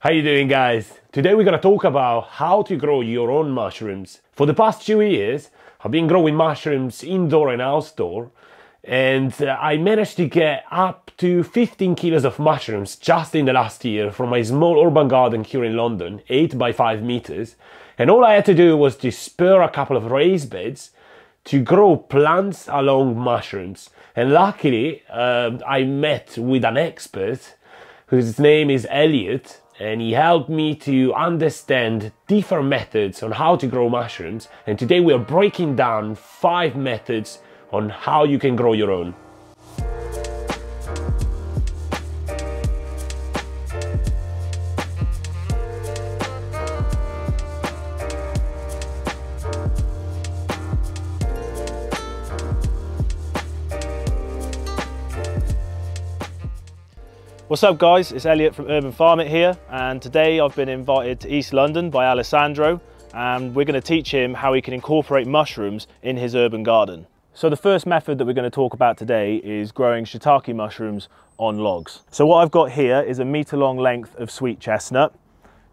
How are you doing guys? Today we're gonna talk about how to grow your own mushrooms. For the past two years, I've been growing mushrooms indoor and outdoor and uh, I managed to get up to 15 kilos of mushrooms just in the last year from my small urban garden here in London, 8 by 5 meters. And all I had to do was to spur a couple of raised beds to grow plants along mushrooms. And luckily, um, I met with an expert whose name is Elliot and he helped me to understand different methods on how to grow mushrooms. And today we are breaking down five methods on how you can grow your own. What's up guys, it's Elliot from Urban Farm It here and today I've been invited to East London by Alessandro and we're going to teach him how he can incorporate mushrooms in his urban garden. So the first method that we're going to talk about today is growing shiitake mushrooms on logs. So what I've got here is a metre long length of sweet chestnut.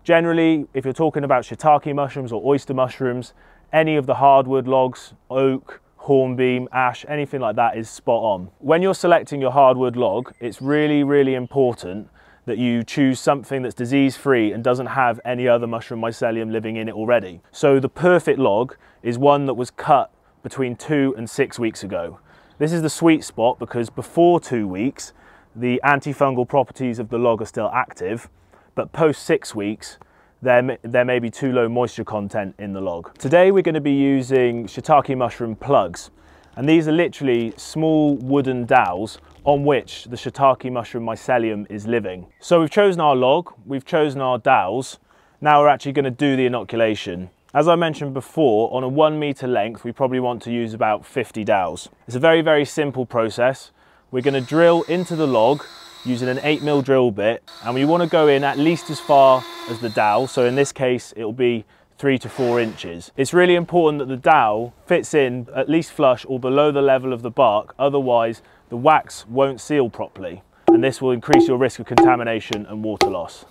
Generally, if you're talking about shiitake mushrooms or oyster mushrooms, any of the hardwood logs, oak, hornbeam, ash, anything like that is spot on. When you're selecting your hardwood log, it's really, really important that you choose something that's disease free and doesn't have any other mushroom mycelium living in it already. So the perfect log is one that was cut between two and six weeks ago. This is the sweet spot because before two weeks, the antifungal properties of the log are still active, but post six weeks, there, there may be too low moisture content in the log. Today we're going to be using shiitake mushroom plugs and these are literally small wooden dowels on which the shiitake mushroom mycelium is living. So we've chosen our log, we've chosen our dowels, now we're actually going to do the inoculation. As I mentioned before, on a one meter length, we probably want to use about 50 dowels. It's a very, very simple process. We're going to drill into the log using an 8mm drill bit and we want to go in at least as far as the dowel so in this case it'll be three to four inches. It's really important that the dowel fits in at least flush or below the level of the bark otherwise the wax won't seal properly and this will increase your risk of contamination and water loss.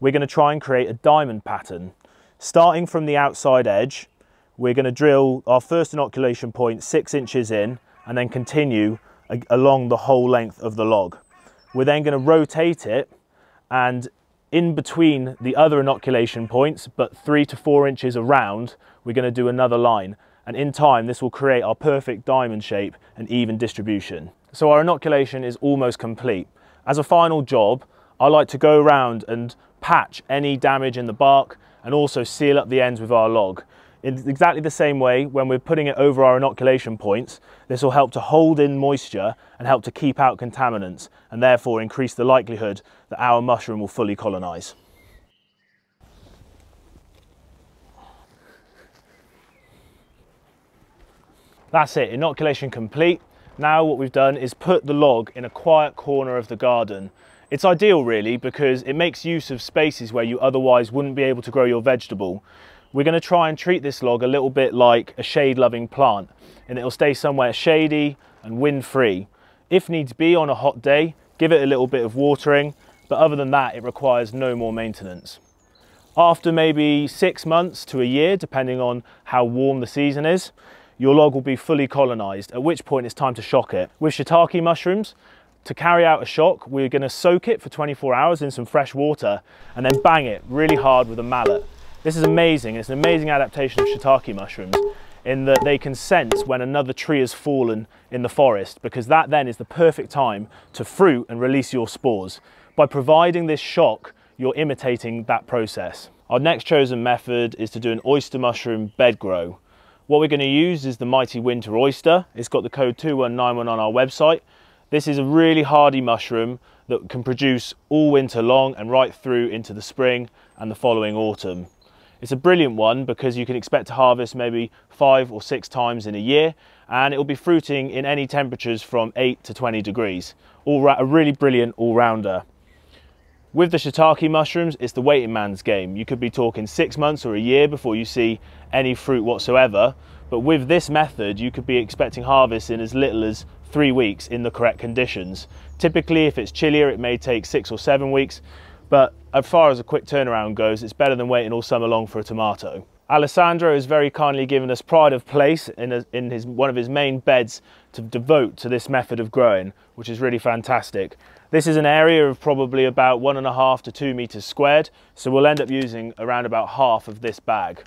We're going to try and create a diamond pattern. Starting from the outside edge, we're going to drill our first inoculation point six inches in and then continue along the whole length of the log. We're then going to rotate it and in between the other inoculation points, but three to four inches around, we're going to do another line. And in time, this will create our perfect diamond shape and even distribution. So our inoculation is almost complete. As a final job, I like to go around and patch any damage in the bark and also seal up the ends with our log. In exactly the same way, when we're putting it over our inoculation points, this will help to hold in moisture and help to keep out contaminants and therefore increase the likelihood that our mushroom will fully colonise. That's it, inoculation complete. Now what we've done is put the log in a quiet corner of the garden it's ideal really because it makes use of spaces where you otherwise wouldn't be able to grow your vegetable. We're going to try and treat this log a little bit like a shade loving plant and it'll stay somewhere shady and wind free. If needs be on a hot day, give it a little bit of watering, but other than that it requires no more maintenance. After maybe six months to a year, depending on how warm the season is, your log will be fully colonised, at which point it's time to shock it. With shiitake mushrooms, to carry out a shock, we're gonna soak it for 24 hours in some fresh water and then bang it really hard with a mallet. This is amazing. It's an amazing adaptation of shiitake mushrooms in that they can sense when another tree has fallen in the forest because that then is the perfect time to fruit and release your spores. By providing this shock, you're imitating that process. Our next chosen method is to do an oyster mushroom bed grow. What we're going to use is the Mighty Winter Oyster. It's got the code 2191 on our website this is a really hardy mushroom that can produce all winter long and right through into the spring and the following autumn. It's a brilliant one because you can expect to harvest maybe five or six times in a year and it will be fruiting in any temperatures from 8 to 20 degrees. All a really brilliant all-rounder. With the shiitake mushrooms, it's the waiting man's game. You could be talking six months or a year before you see any fruit whatsoever. But with this method, you could be expecting harvest in as little as three weeks in the correct conditions. Typically, if it's chillier, it may take six or seven weeks. But as far as a quick turnaround goes, it's better than waiting all summer long for a tomato. Alessandro has very kindly given us pride of place in, a, in his, one of his main beds to devote to this method of growing, which is really fantastic. This is an area of probably about one and a half to two meters squared, so we'll end up using around about half of this bag.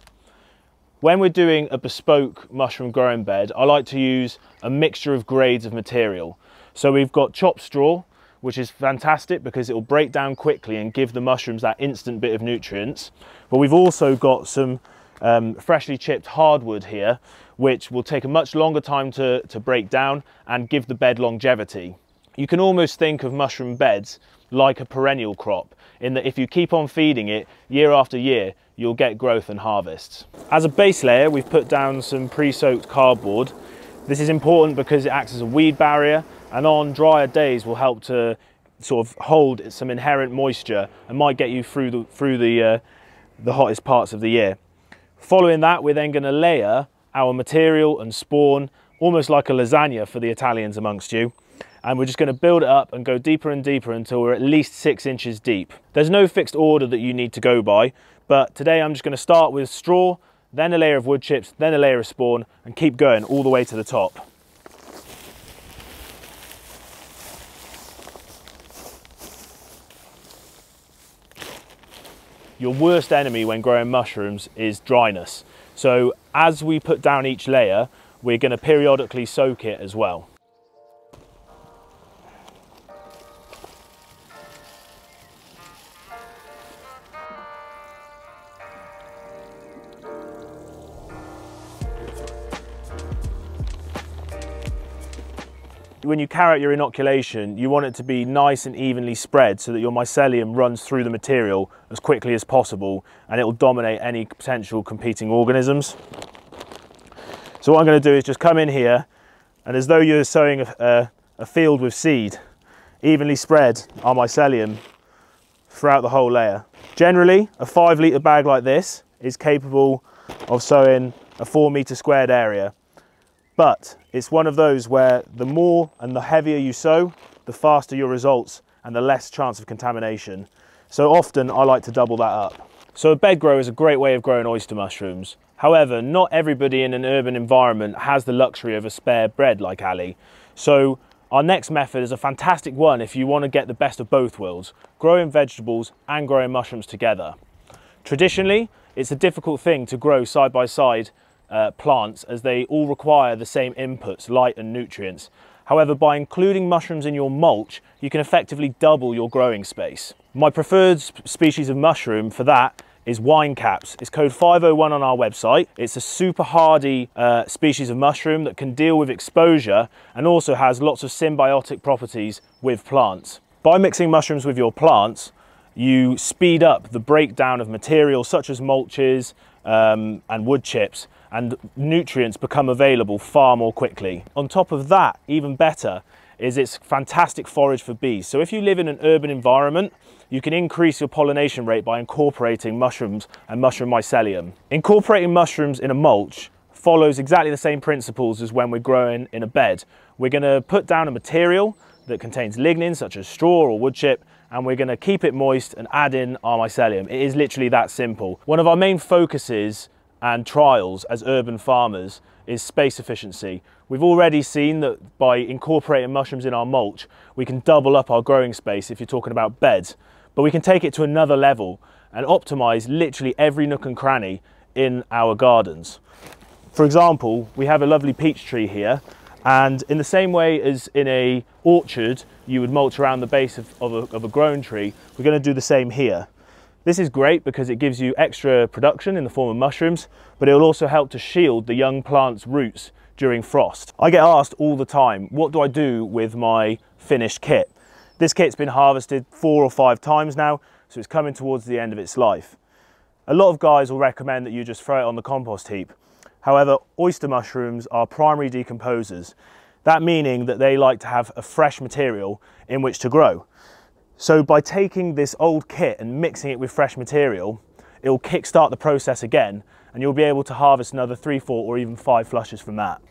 When we're doing a bespoke mushroom growing bed, I like to use a mixture of grades of material. So we've got chopped straw, which is fantastic because it will break down quickly and give the mushrooms that instant bit of nutrients. But we've also got some um, freshly chipped hardwood here, which will take a much longer time to, to break down and give the bed longevity. You can almost think of mushroom beds like a perennial crop in that if you keep on feeding it year after year, you'll get growth and harvests. As a base layer, we've put down some pre-soaked cardboard. This is important because it acts as a weed barrier and on drier days will help to sort of hold some inherent moisture and might get you through the through the uh, the hottest parts of the year. Following that, we're then going to layer our material and spawn almost like a lasagna for the Italians amongst you. And we're just going to build it up and go deeper and deeper until we're at least six inches deep. There's no fixed order that you need to go by, but today I'm just going to start with straw, then a layer of wood chips, then a layer of spawn, and keep going all the way to the top. your worst enemy when growing mushrooms is dryness. So as we put down each layer, we're going to periodically soak it as well. when you carry out your inoculation, you want it to be nice and evenly spread so that your mycelium runs through the material as quickly as possible and it will dominate any potential competing organisms. So what I'm going to do is just come in here and as though you're sowing a, a, field with seed, evenly spread our mycelium throughout the whole layer. Generally, a five litre bag like this is capable of sowing a four metre squared area but it's one of those where the more and the heavier you sow, the faster your results and the less chance of contamination. So often I like to double that up. So a bed grow is a great way of growing oyster mushrooms. However, not everybody in an urban environment has the luxury of a spare bread like Ali. So our next method is a fantastic one if you want to get the best of both worlds, growing vegetables and growing mushrooms together. Traditionally, it's a difficult thing to grow side by side uh, plants as they all require the same inputs, light and nutrients. However, by including mushrooms in your mulch, you can effectively double your growing space. My preferred species of mushroom for that is wine caps. It's code 501 on our website. It's a super hardy uh, species of mushroom that can deal with exposure and also has lots of symbiotic properties with plants. By mixing mushrooms with your plants, you speed up the breakdown of materials such as mulches um, and wood chips and nutrients become available far more quickly. On top of that, even better, is it's fantastic forage for bees. So if you live in an urban environment, you can increase your pollination rate by incorporating mushrooms and mushroom mycelium. Incorporating mushrooms in a mulch follows exactly the same principles as when we're growing in a bed. We're gonna put down a material that contains lignin, such as straw or wood chip, and we're gonna keep it moist and add in our mycelium. It is literally that simple. One of our main focuses and trials as urban farmers is space efficiency. We've already seen that by incorporating mushrooms in our mulch, we can double up our growing space if you're talking about beds, but we can take it to another level and optimize literally every nook and cranny in our gardens. For example, we have a lovely peach tree here, and in the same way as in a orchard, you would mulch around the base of, of, a, of a grown tree, we're gonna do the same here. This is great because it gives you extra production in the form of mushrooms, but it will also help to shield the young plant's roots during frost. I get asked all the time, what do I do with my finished kit? This kit's been harvested four or five times now, so it's coming towards the end of its life. A lot of guys will recommend that you just throw it on the compost heap. However, oyster mushrooms are primary decomposers. That meaning that they like to have a fresh material in which to grow. So by taking this old kit and mixing it with fresh material, it will kickstart the process again and you'll be able to harvest another three, four or even five flushes from that.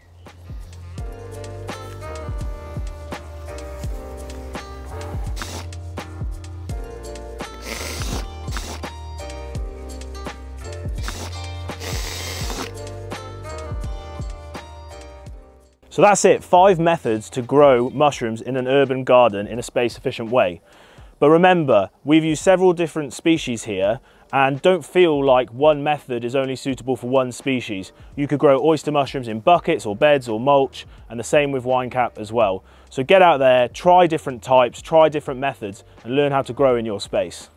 So that's it, five methods to grow mushrooms in an urban garden in a space efficient way. But remember, we've used several different species here and don't feel like one method is only suitable for one species. You could grow oyster mushrooms in buckets or beds or mulch and the same with winecap as well. So get out there, try different types, try different methods and learn how to grow in your space.